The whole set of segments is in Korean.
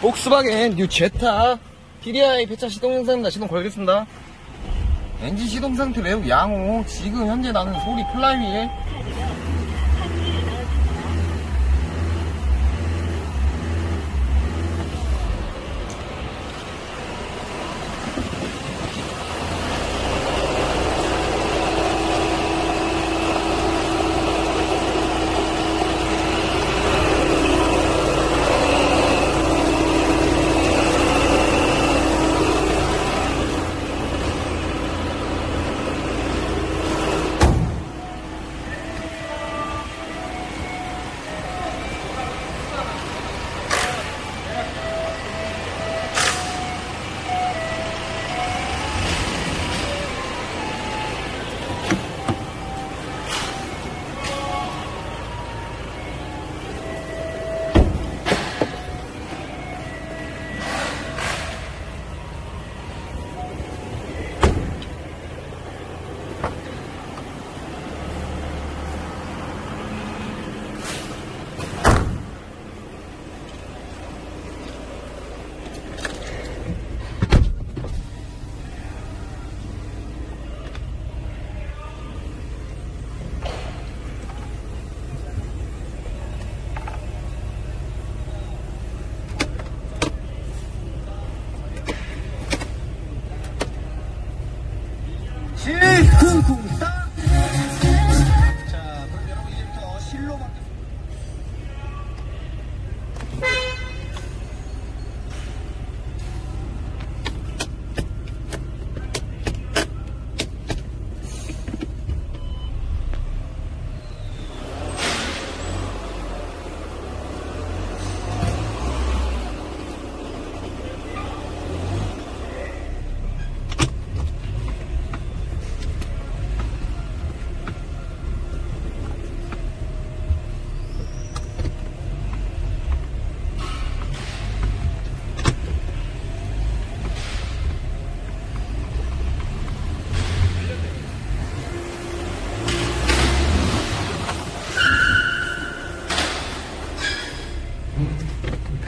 폭스바겐 뉴 제타 TDI 배차 시동 영상입니다. 시동 걸겠습니다. 엔진 시동 상태 매우 양호. 지금 현재 나는 소리 플라이휠. 起，困苦三。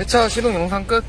배차 시동 영상 끝.